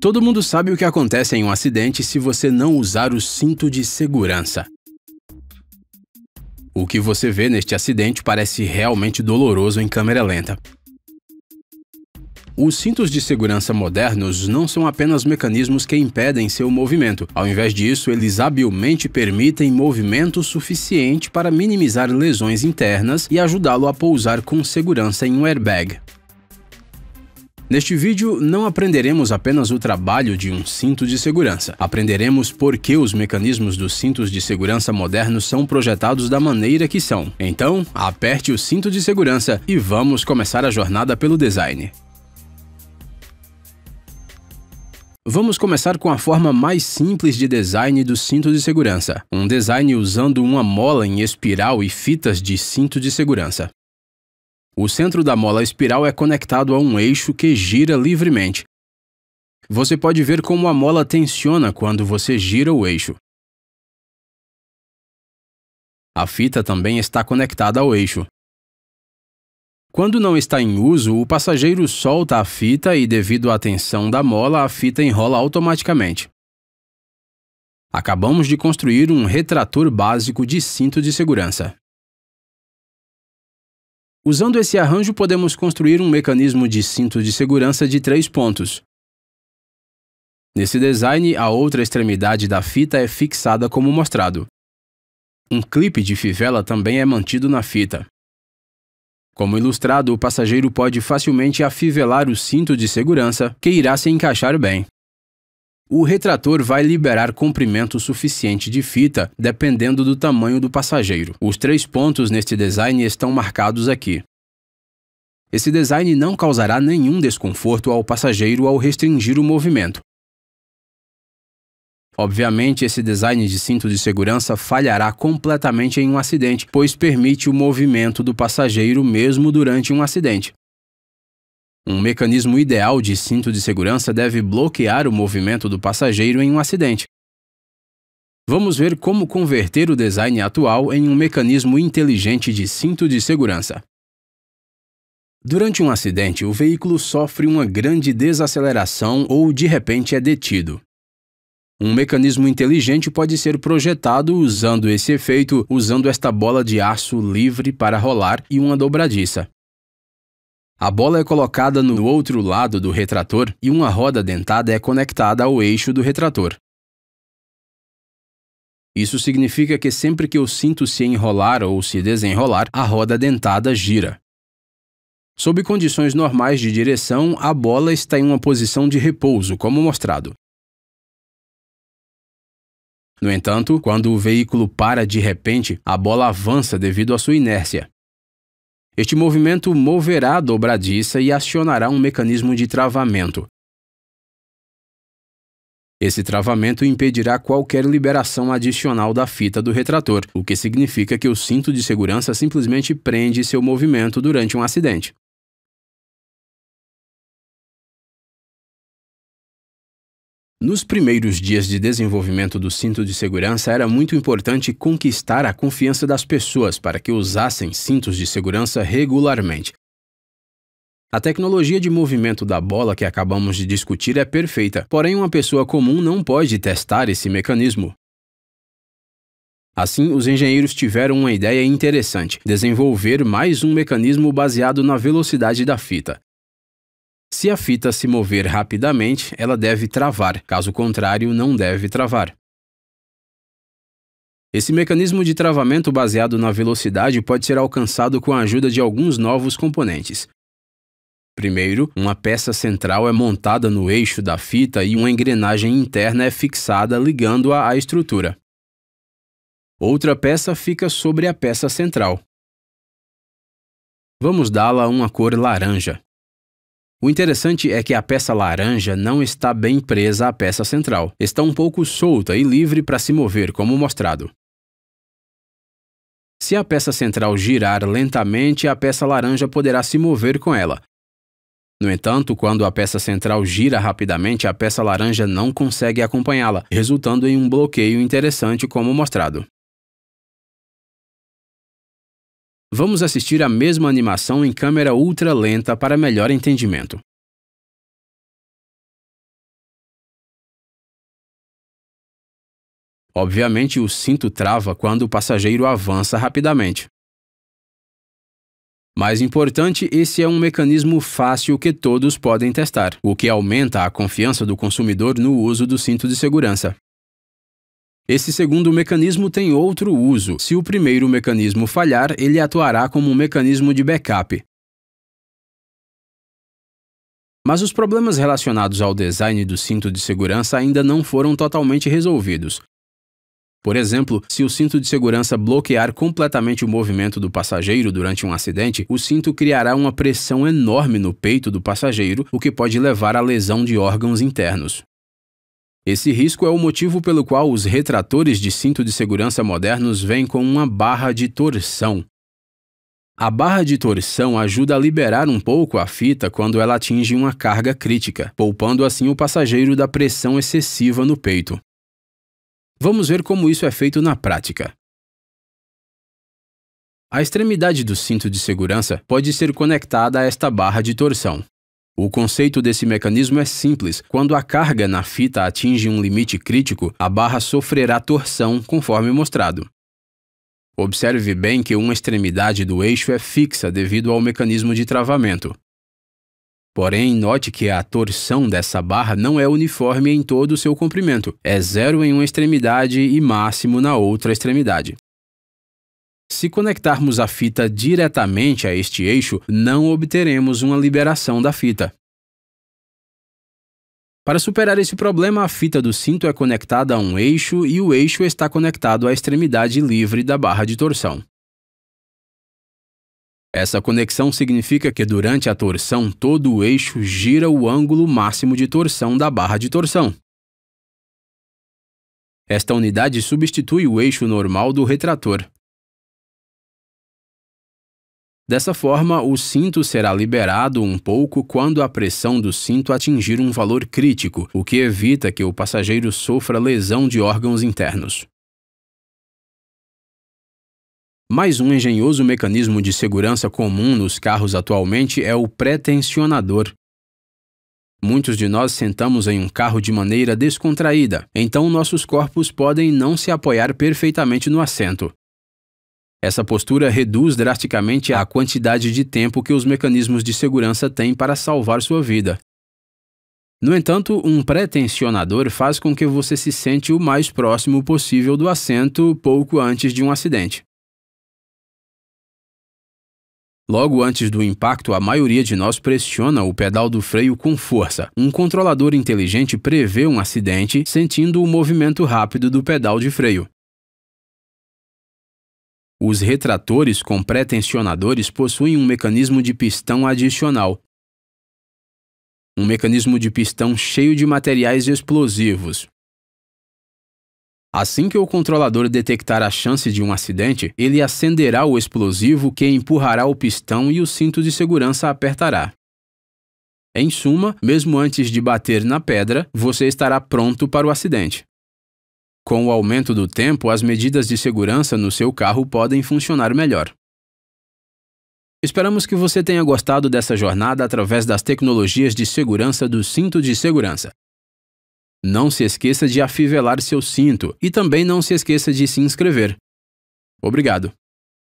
Todo mundo sabe o que acontece em um acidente se você não usar o cinto de segurança. O que você vê neste acidente parece realmente doloroso em câmera lenta. Os cintos de segurança modernos não são apenas mecanismos que impedem seu movimento. Ao invés disso, eles habilmente permitem movimento suficiente para minimizar lesões internas e ajudá-lo a pousar com segurança em um airbag. Neste vídeo, não aprenderemos apenas o trabalho de um cinto de segurança. Aprenderemos por que os mecanismos dos cintos de segurança modernos são projetados da maneira que são. Então, aperte o cinto de segurança e vamos começar a jornada pelo design. Vamos começar com a forma mais simples de design do cinto de segurança, um design usando uma mola em espiral e fitas de cinto de segurança. O centro da mola espiral é conectado a um eixo que gira livremente. Você pode ver como a mola tensiona quando você gira o eixo. A fita também está conectada ao eixo. Quando não está em uso, o passageiro solta a fita e, devido à tensão da mola, a fita enrola automaticamente. Acabamos de construir um retrator básico de cinto de segurança. Usando esse arranjo, podemos construir um mecanismo de cinto de segurança de três pontos. Nesse design, a outra extremidade da fita é fixada como mostrado. Um clipe de fivela também é mantido na fita. Como ilustrado, o passageiro pode facilmente afivelar o cinto de segurança, que irá se encaixar bem. O retrator vai liberar comprimento suficiente de fita dependendo do tamanho do passageiro. Os três pontos neste design estão marcados aqui. Esse design não causará nenhum desconforto ao passageiro ao restringir o movimento. Obviamente, esse design de cinto de segurança falhará completamente em um acidente, pois permite o movimento do passageiro mesmo durante um acidente. Um mecanismo ideal de cinto de segurança deve bloquear o movimento do passageiro em um acidente. Vamos ver como converter o design atual em um mecanismo inteligente de cinto de segurança. Durante um acidente, o veículo sofre uma grande desaceleração ou de repente é detido. Um mecanismo inteligente pode ser projetado usando esse efeito, usando esta bola de aço livre para rolar e uma dobradiça. A bola é colocada no outro lado do retrator e uma roda dentada é conectada ao eixo do retrator. Isso significa que sempre que o cinto se enrolar ou se desenrolar, a roda dentada gira. Sob condições normais de direção, a bola está em uma posição de repouso, como mostrado. No entanto, quando o veículo para de repente, a bola avança devido à sua inércia. Este movimento moverá a dobradiça e acionará um mecanismo de travamento. Esse travamento impedirá qualquer liberação adicional da fita do retrator, o que significa que o cinto de segurança simplesmente prende seu movimento durante um acidente. Nos primeiros dias de desenvolvimento do cinto de segurança, era muito importante conquistar a confiança das pessoas para que usassem cintos de segurança regularmente. A tecnologia de movimento da bola que acabamos de discutir é perfeita, porém, uma pessoa comum não pode testar esse mecanismo. Assim, os engenheiros tiveram uma ideia interessante: desenvolver mais um mecanismo baseado na velocidade da fita. Se a fita se mover rapidamente, ela deve travar, caso contrário, não deve travar. Esse mecanismo de travamento baseado na velocidade pode ser alcançado com a ajuda de alguns novos componentes. Primeiro, uma peça central é montada no eixo da fita e uma engrenagem interna é fixada ligando-a à estrutura. Outra peça fica sobre a peça central. Vamos dá-la uma cor laranja. O interessante é que a peça laranja não está bem presa à peça central, está um pouco solta e livre para se mover, como mostrado. Se a peça central girar lentamente, a peça laranja poderá se mover com ela. No entanto, quando a peça central gira rapidamente, a peça laranja não consegue acompanhá-la, resultando em um bloqueio interessante, como mostrado. Vamos assistir a mesma animação em câmera ultra lenta para melhor entendimento. Obviamente, o cinto trava quando o passageiro avança rapidamente. Mais importante, esse é um mecanismo fácil que todos podem testar, o que aumenta a confiança do consumidor no uso do cinto de segurança. Esse segundo mecanismo tem outro uso. Se o primeiro mecanismo falhar, ele atuará como um mecanismo de backup. Mas os problemas relacionados ao design do cinto de segurança ainda não foram totalmente resolvidos. Por exemplo, se o cinto de segurança bloquear completamente o movimento do passageiro durante um acidente, o cinto criará uma pressão enorme no peito do passageiro, o que pode levar à lesão de órgãos internos. Esse risco é o motivo pelo qual os retratores de cinto de segurança modernos vêm com uma barra de torção. A barra de torção ajuda a liberar um pouco a fita quando ela atinge uma carga crítica, poupando assim o passageiro da pressão excessiva no peito. Vamos ver como isso é feito na prática. A extremidade do cinto de segurança pode ser conectada a esta barra de torção. O conceito desse mecanismo é simples. Quando a carga na fita atinge um limite crítico, a barra sofrerá torção, conforme mostrado. Observe bem que uma extremidade do eixo é fixa devido ao mecanismo de travamento. Porém, note que a torção dessa barra não é uniforme em todo o seu comprimento, é zero em uma extremidade e máximo na outra extremidade. Se conectarmos a fita diretamente a este eixo, não obteremos uma liberação da fita. Para superar esse problema, a fita do cinto é conectada a um eixo e o eixo está conectado à extremidade livre da barra de torção. Essa conexão significa que durante a torção todo o eixo gira o ângulo máximo de torção da barra de torção. Esta unidade substitui o eixo normal do retrator. Dessa forma, o cinto será liberado um pouco quando a pressão do cinto atingir um valor crítico, o que evita que o passageiro sofra lesão de órgãos internos. Mais um engenhoso mecanismo de segurança comum nos carros atualmente é o pretensionador. Muitos de nós sentamos em um carro de maneira descontraída, então nossos corpos podem não se apoiar perfeitamente no assento. Essa postura reduz drasticamente a quantidade de tempo que os mecanismos de segurança têm para salvar sua vida. No entanto, um pretensionador faz com que você se sente o mais próximo possível do assento pouco antes de um acidente. Logo antes do impacto, a maioria de nós pressiona o pedal do freio com força. Um controlador inteligente prevê um acidente sentindo o movimento rápido do pedal de freio. Os retratores com pré-tensionadores possuem um mecanismo de pistão adicional. Um mecanismo de pistão cheio de materiais explosivos, Assim que o controlador detectar a chance de um acidente, ele acenderá o explosivo que empurrará o pistão e o cinto de segurança apertará. Em suma, mesmo antes de bater na pedra, você estará pronto para o acidente. Com o aumento do tempo, as medidas de segurança no seu carro podem funcionar melhor. Esperamos que você tenha gostado dessa jornada através das tecnologias de segurança do cinto de segurança. Não se esqueça de afivelar seu cinto e também não se esqueça de se inscrever. Obrigado.